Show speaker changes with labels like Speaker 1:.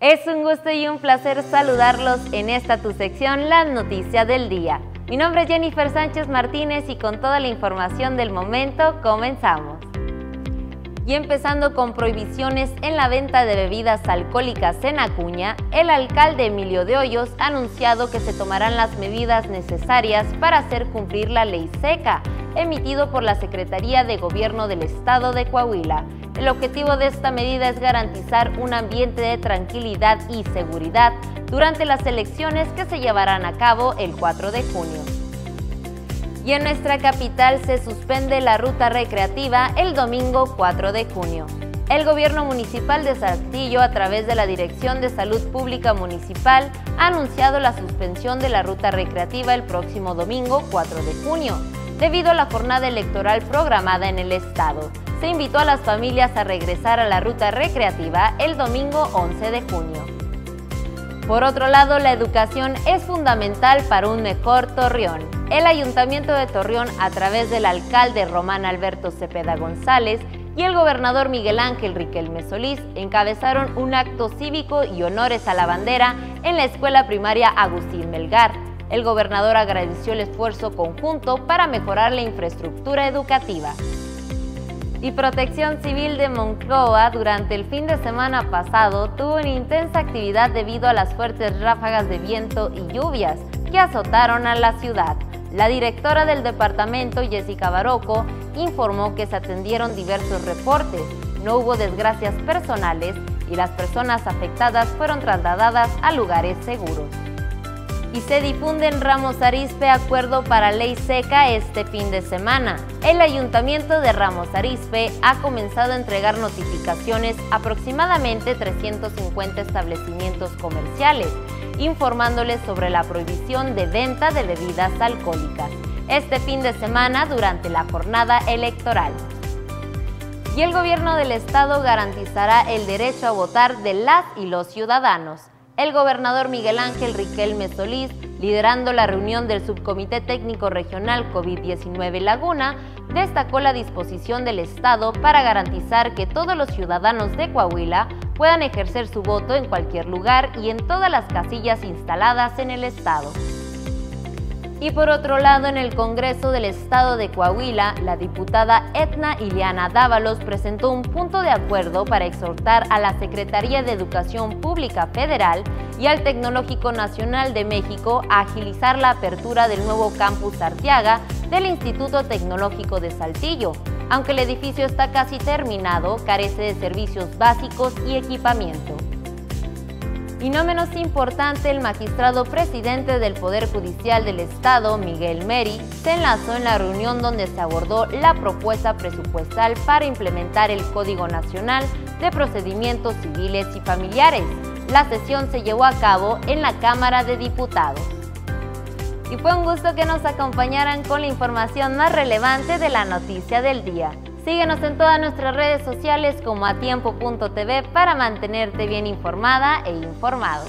Speaker 1: Es un gusto y un placer saludarlos en esta tu sección, las noticias del día. Mi nombre es Jennifer Sánchez Martínez y con toda la información del momento comenzamos. Y empezando con prohibiciones en la venta de bebidas alcohólicas en Acuña, el alcalde Emilio de Hoyos ha anunciado que se tomarán las medidas necesarias para hacer cumplir la ley seca, emitido por la Secretaría de Gobierno del Estado de Coahuila. El objetivo de esta medida es garantizar un ambiente de tranquilidad y seguridad durante las elecciones que se llevarán a cabo el 4 de junio. Y en nuestra capital se suspende la ruta recreativa el domingo 4 de junio. El gobierno municipal de Saltillo, a través de la Dirección de Salud Pública Municipal, ha anunciado la suspensión de la ruta recreativa el próximo domingo 4 de junio, debido a la jornada electoral programada en el estado se invitó a las familias a regresar a la ruta recreativa el domingo 11 de junio. Por otro lado, la educación es fundamental para un mejor Torreón. El Ayuntamiento de Torreón, a través del alcalde Román Alberto Cepeda González y el gobernador Miguel Ángel Riquelme Solís, encabezaron un acto cívico y honores a la bandera en la escuela primaria Agustín Melgar. El gobernador agradeció el esfuerzo conjunto para mejorar la infraestructura educativa y Protección Civil de Moncloa durante el fin de semana pasado tuvo una intensa actividad debido a las fuertes ráfagas de viento y lluvias que azotaron a la ciudad. La directora del departamento, Jessica Baroco, informó que se atendieron diversos reportes, no hubo desgracias personales y las personas afectadas fueron trasladadas a lugares seguros y se difunde en Ramos Arizpe acuerdo para ley seca este fin de semana. El ayuntamiento de Ramos Arizpe ha comenzado a entregar notificaciones a aproximadamente 350 establecimientos comerciales, informándoles sobre la prohibición de venta de bebidas alcohólicas este fin de semana durante la jornada electoral. Y el gobierno del estado garantizará el derecho a votar de las y los ciudadanos el gobernador Miguel Ángel Riquelme Solís, liderando la reunión del Subcomité Técnico Regional COVID-19 Laguna, destacó la disposición del Estado para garantizar que todos los ciudadanos de Coahuila puedan ejercer su voto en cualquier lugar y en todas las casillas instaladas en el Estado. Y por otro lado, en el Congreso del Estado de Coahuila, la diputada Etna Iliana Dávalos presentó un punto de acuerdo para exhortar a la Secretaría de Educación Pública Federal y al Tecnológico Nacional de México a agilizar la apertura del nuevo campus Arteaga del Instituto Tecnológico de Saltillo. Aunque el edificio está casi terminado, carece de servicios básicos y equipamiento. Y no menos importante, el magistrado presidente del Poder Judicial del Estado, Miguel Meri, se enlazó en la reunión donde se abordó la propuesta presupuestal para implementar el Código Nacional de Procedimientos Civiles y Familiares. La sesión se llevó a cabo en la Cámara de Diputados. Y fue un gusto que nos acompañaran con la información más relevante de la noticia del día. Síguenos en todas nuestras redes sociales como atiempo.tv para mantenerte bien informada e informado.